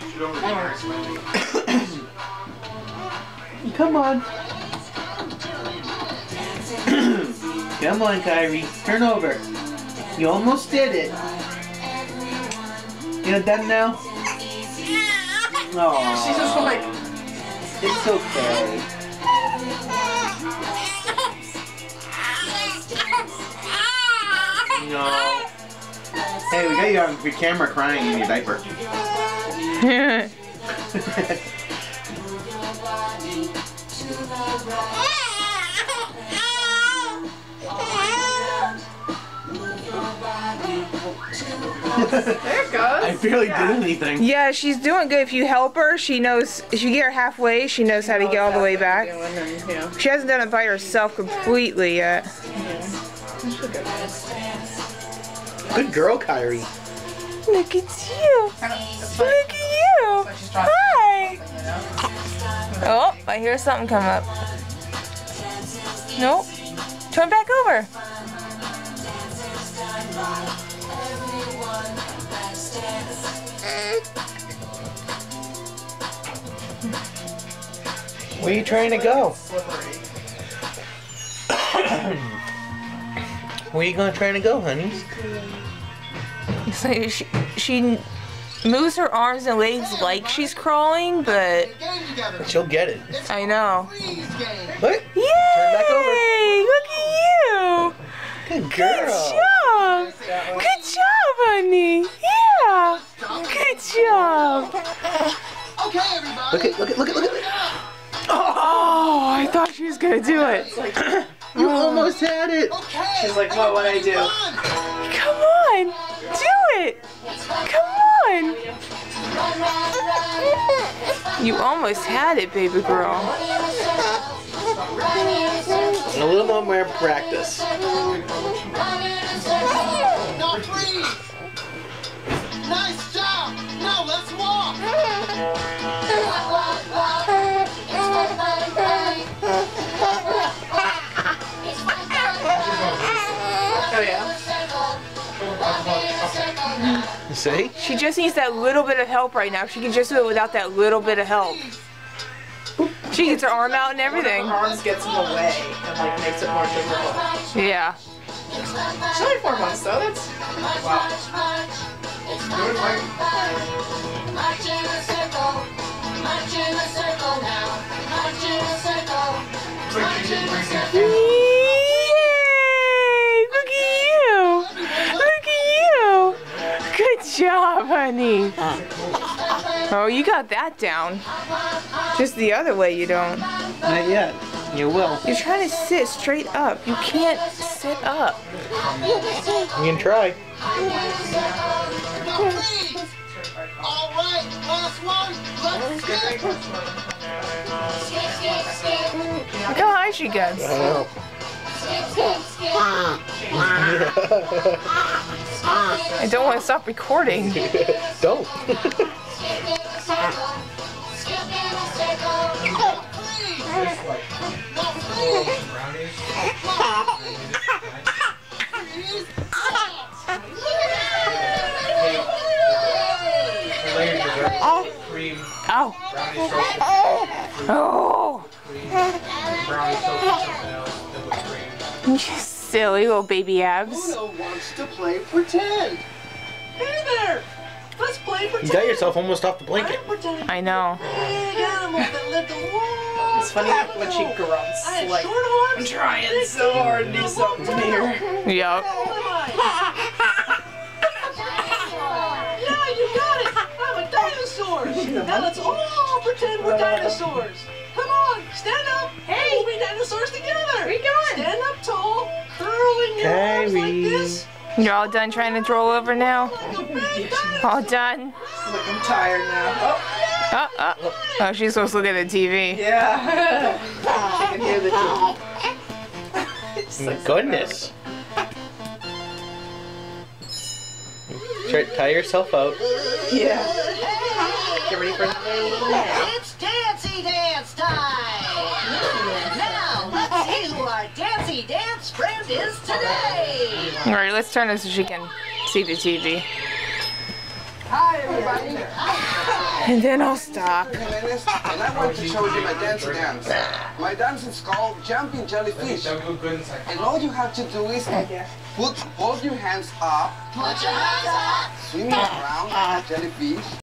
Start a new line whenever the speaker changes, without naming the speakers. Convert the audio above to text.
Come on. Come on, Kairi. Turn over. You almost did it. You done now? Aww.
She's just like,
It's okay. No. Hey, we got you on your camera crying in your diaper.
There it goes.
I barely
Yeah.
did anything.
yeah, she's doing good. If you help her, she knows. If you get her halfway, she knows how to get all the way back.
Doing and, you know,
She hasn't done it by herself completely yet.
she'll get it.
Good girl, Kairi.
Look at you. I hear something come up. Nope. Turn back over.
Where are you trying to go?
Slippery.
Where you gonna try to go, honey?
So she, she moves her arms and legs like she's crawling, but
Game together.
She'll get it.
I know.
Freeze game.
What?
Yay!
back over.
Look at you.
Good girl.
Good job. Good job, honey. Yeah. Good job.
Okay, everybody.
Look at look at look at look at. It.
Oh, I thought she was gonna do it.
You almost had it.
She's like, what would I do?
Come on, do it. Come on. You almost had it, baby girl.
A little more practice. See?
She just needs that little bit of help right now. She can just do it without that little bit of help. She gets her arm out and everything.
Her arms gets in the way and like makes it more difficult.
Yeah.
She's only four months though. That's wow.
Yay! Job, honey. Oh, you got that down. Just the other way you don't.
Not yet. You will.
You're trying to sit straight up. You can't sit up.
You can try.
Now freeze. All right. Last one. Let's skip.
Look how high she gets.
I
don't want to stop recording.
Don't.
Ow. Oh. oh. You silly little baby abs.
Uno wants to play pretend. Hey there. Let's play pretend.
You got yourself almost off the blanket.
Pretend.
I know.
Big animal that lived a
It's funny when she grunts.
I
like,
short arms.
I'm trying so hard to do something to her.
Yup.
How old am I? yeah, you got it. I'm a dinosaur. Now let's all pretend we're dinosaurs. Come on, stand up. Hey, we'll be dinosaurs together. Where you going? Stand up tall, throwing your arms like this.
You're all done trying to droll over now?
Like a big dinosaur.
All done?
Like, I'm tired now. Oh.
oh, Oh, oh. oh she's supposed to look at the TV.
yeah. she can hear the TV.
My goodness. Try tie yourself out.
Yeah. Get ready for
It's Dancy Dance time! Dance friend is today!
All right, let's turn this so she can see the TV.
Hi, everybody.
And then I'll stop.
Jimenez, and I want to show you my dance dance. My dance is called jumping jellyfish. And all you have to do is put both your hands up,
Put your hands up.
swimming around like a jellyfish,